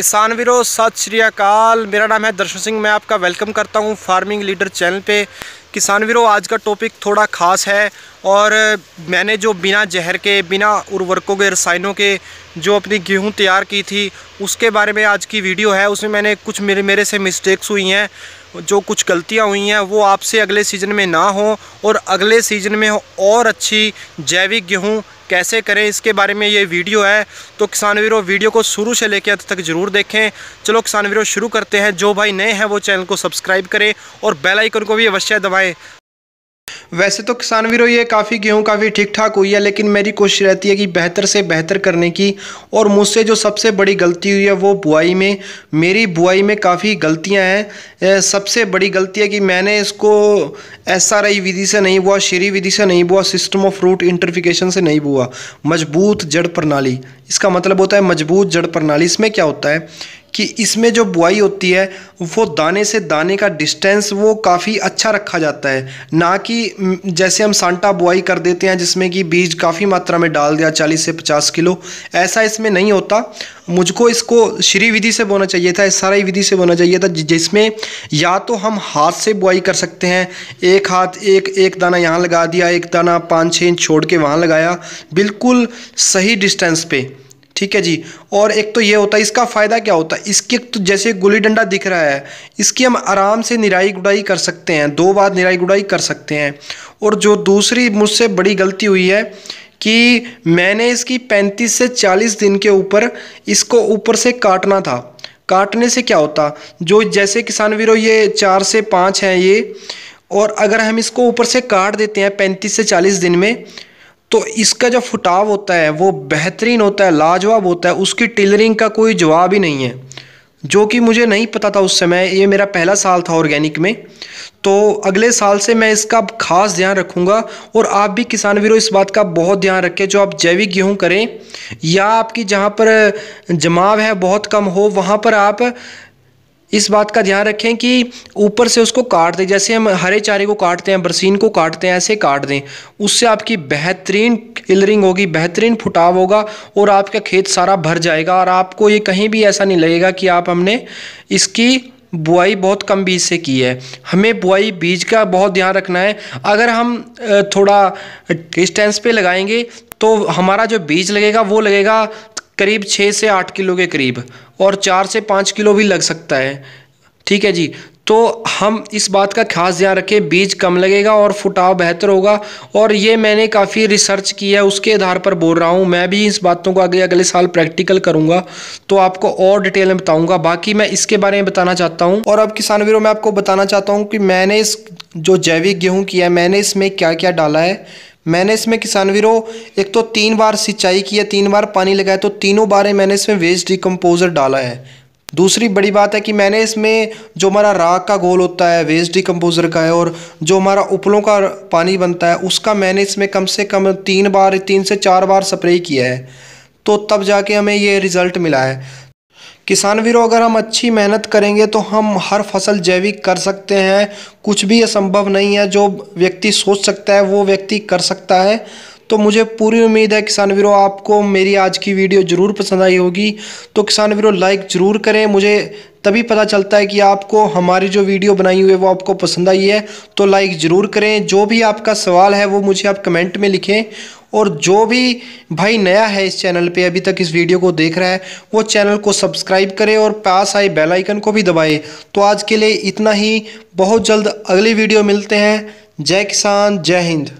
किसान वीरो, सत श्री अकाल। मेरा नाम है दर्शन सिंह। मैं आपका वेलकम करता हूँ फ़ार्मिंग लीडर चैनल पे। किसान वीरो, आज का टॉपिक थोड़ा ख़ास है और मैंने जो बिना जहर के, बिना उर्वरकों के, रसायनों के जो अपनी गेहूँ तैयार की थी, उसके बारे में आज की वीडियो है। उसमें मैंने कुछ मेरे मेरे से मिस्टेक्स हुई हैं, जो कुछ गलतियाँ हुई हैं, वो आपसे अगले सीज़न में ना हो और अगले सीज़न में और अच्छी जैविक गेहूँ कैसे करें, इसके बारे में ये वीडियो है। तो किसान वीरों, वीडियो को शुरू से लेकर अंत तक ज़रूर देखें। चलो किसान वीरों, शुरू करते हैं। जो भाई नए हैं, वो चैनल को सब्सक्राइब करें और बेल आइकन को भी अवश्य दबाएँ। वैसे तो किसान वीरों, ये काफ़ी गेहूँ काफ़ी ठीक ठाक हुई है, लेकिन मेरी कोशिश रहती है कि बेहतर से बेहतर करने की और मुझसे जो सबसे बड़ी गलती हुई है, वो बुआई में, मेरी बुआई में काफ़ी गलतियाँ हैं। सबसे बड़ी गलती है कि मैंने इसको एस आर आई विधि से नहीं बुआ, श्री विधि से नहीं बुआ सिस्टम ऑफ़ रूट इंटरफिकेशन से नहीं बुआ। मज़बूत जड़ प्रणाली। इसका मतलब होता है मज़बूत जड़ प्रणाली। इसमें क्या होता है कि इसमें जो बुआई होती है, वो दाने से दाने का डिस्टेंस वो काफ़ी अच्छा रखा जाता है। ना कि जैसे हम सांटा बुआई कर देते हैं, जिसमें कि बीज काफ़ी मात्रा में डाल दिया, चालीस से पचास किलो। ऐसा इसमें नहीं होता। मुझको इसको श्री विधि से बोना चाहिए था सारी विधि से बोना चाहिए था, जिसमें या तो हम हाथ से बुआई कर सकते हैं एक हाथ, एक एक दाना यहाँ लगा दिया, एक दाना पाँच छः इंच छोड़ के वहाँ लगाया, बिल्कुल सही डिस्टेंस पे। ठीक है जी? और एक तो ये होता है, इसका फ़ायदा क्या होता है? इसके तो जैसे गुली डंडा दिख रहा है, इसकी हम आराम से निराई गुड़ाई कर सकते हैं, दो बार निराई गुड़ाई कर सकते हैं। और जो दूसरी मुझसे बड़ी गलती हुई है कि मैंने इसकी 35 से 40 दिन के ऊपर इसको ऊपर से काटना था। काटने से क्या होता? जो जैसे किसान वीरों, ये चार से पाँच हैं ये और अगर हम इसको ऊपर से काट देते हैं पैंतीस से चालीस दिन में तो इसका जो फुटाव होता है, वो बेहतरीन होता है, लाजवाब होता है, उसकी टेलरिंग का कोई जवाब ही नहीं है। जो कि मुझे नहीं पता था उस समय, ये मेरा पहला साल था ऑर्गेनिक में। तो अगले साल से मैं इसका खास ध्यान रखूँगा, और आप भी किसान वीरों, इस बात का बहुत ध्यान रखें, जो आप जैविक गेहूँ करें, या आपकी जहाँ पर जमाव है बहुत कम हो, वहाँ पर आप इस बात का ध्यान रखें कि ऊपर से उसको काट दें, जैसे हम हरे चारे को काटते हैं, बरसीन को काटते हैं, ऐसे काट दें। उससे आपकी बेहतरीन किलरिंग होगी, बेहतरीन फुटाव होगा और आपका खेत सारा भर जाएगा और आपको ये कहीं भी ऐसा नहीं लगेगा कि आप हमने इसकी बुआई बहुत कम बीज से की है। हमें बुआई बीज का बहुत ध्यान रखना है। अगर हम थोड़ा डिस्टेंस पे लगाएँगे तो हमारा जो बीज लगेगा, वो लगेगा करीब छः से आठ किलो के करीब और चार से पाँच किलो भी लग सकता है। ठीक है जी? तो हम इस बात का खास ध्यान रखें, बीज कम लगेगा और फुटाव बेहतर होगा और ये मैंने काफ़ी रिसर्च की है, उसके आधार पर बोल रहा हूँ। मैं भी इस बातों को अगले अगले साल प्रैक्टिकल करूँगा। तो आपको और डिटेल में बताऊँगा। बाकी मैं इसके बारे में बताना चाहता हूँ और अब किसान वीरों, में आपको बताना चाहता हूँ कि मैंने इस जो जैविक गेहूँ किया है, मैंने इसमें क्या क्या डाला है। मैंने इसमें किसान वीरों, एक तो तीन बार सिंचाई की है, तीन बार पानी लगाया तो तीनों बारें मैंने इसमें वेस्ट डिकम्पोज़र डाला है। दूसरी बड़ी बात है कि मैंने इसमें जो हमारा राग का गोल होता है वेस्ट डिकम्पोज़र का है, और जो हमारा उपलों का पानी बनता है, उसका मैंने इसमें कम से कम तीन बार, तीन से चार बार स्प्रे किया है। तो तब जाके हमें ये रिज़ल्ट मिला है। किसान वीरों, अगर हम अच्छी मेहनत करेंगे तो हम हर फ़सल जैविक कर सकते हैं। कुछ भी असंभव नहीं है, जो व्यक्ति सोच सकता है, वो व्यक्ति कर सकता है। तो मुझे पूरी उम्मीद है, किसान वीरों, आपको मेरी आज की वीडियो ज़रूर पसंद आई होगी। तो किसान वीरों लाइक ज़रूर करें। मुझे तभी पता चलता है कि आपको हमारी जो वीडियो बनाई हुई है, वो आपको पसंद आई है। तो लाइक ज़रूर करें। जो भी आपका सवाल है, वो मुझे आप कमेंट में लिखें। और जो भी भाई नया है इस चैनल पे, अभी तक इस वीडियो को देख रहा है, वो चैनल को सब्सक्राइब करे और पास आए बेल आइकन को भी दबाए। तो आज के लिए इतना ही। बहुत जल्द अगली वीडियो मिलते हैं। जय किसान, जय हिंद।